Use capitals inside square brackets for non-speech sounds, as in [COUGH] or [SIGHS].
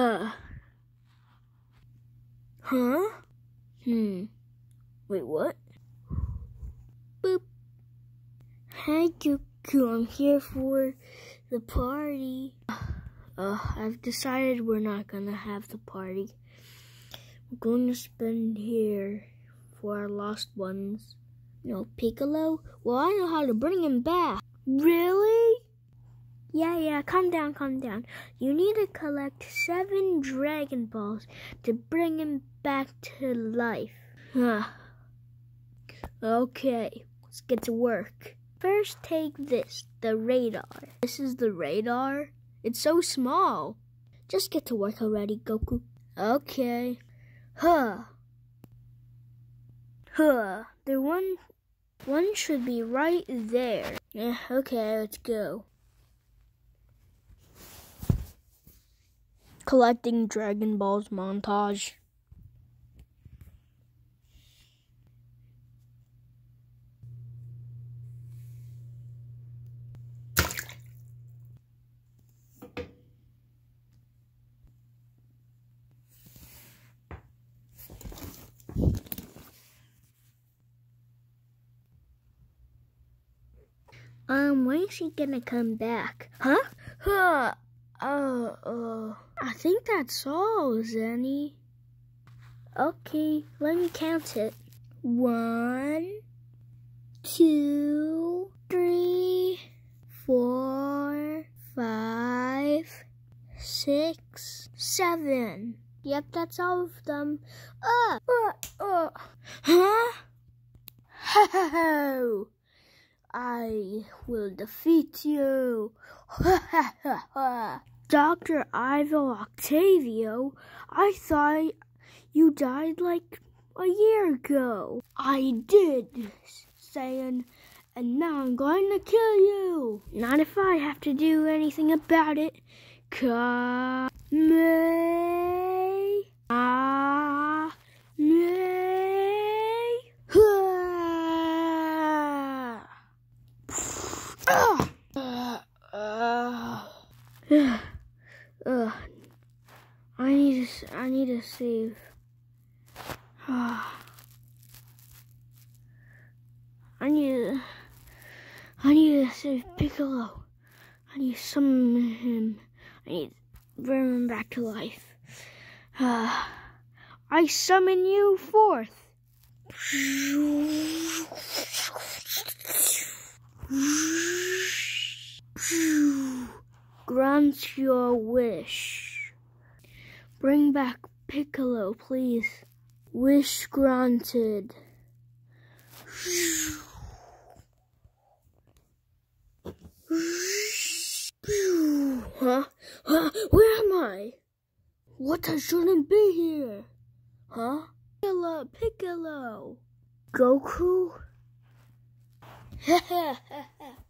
Uh. Huh? Hmm. Wait, what? Boop. Hi, Goku. I'm here for the party. Uh, I've decided we're not gonna have the party. We're going to spend here for our lost ones. No, Piccolo? Well, I know how to bring him back. Really? Yeah, yeah, calm down, calm down. You need to collect seven Dragon Balls to bring him back to life. Huh. [SIGHS] Okay, let's get to work. First, take this, the radar. This is the radar? It's so small. Just get to work already, Goku. Okay. Huh. Huh. The one, one should be right there. Yeah, okay, let's go. Collecting Dragon Balls montage. Um, when is she gonna come back? Huh? Huh? Oh, uh, I think that's all, Zenny. Okay, let me count it. One, two, three, four, five, six, seven. Yep, that's all of them. Uh, uh, uh. Huh? Ho! [LAUGHS] I will defeat you. [LAUGHS] Dr. Ivo Octavio, I thought you died like a year ago. I did, Saiyan, and now I'm going to kill you. Not if I have to do anything about it. Ka me ah me. [SIGHS] Ah! Uh, uh, uh, I need to, I need to save. [SIGHS] I need to, I need to save Piccolo. I need to summon him. I need to bring him back to life. Uh, [SIGHS] I summon you forth. Grant your wish. Bring back Piccolo, please. Wish granted. Huh? Huh? Where am I? What? I shouldn't be here. Huh? Piccolo, Piccolo. Goku? [LAUGHS]